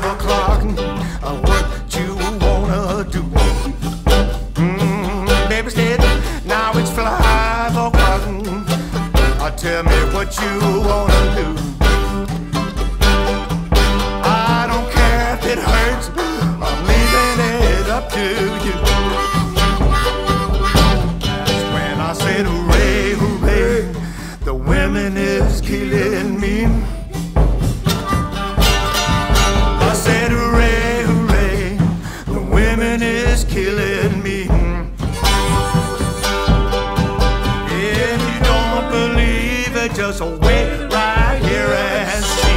five o'clock. Uh, what you wanna do? Mm, baby said, now it's five o'clock. Uh, tell me what you wanna do. I don't care if it hurts. I'm leaving it up to you. That's when I said, hooray, hooray. The women is killing me. is killing me. If you don't believe it, just wait right here and see.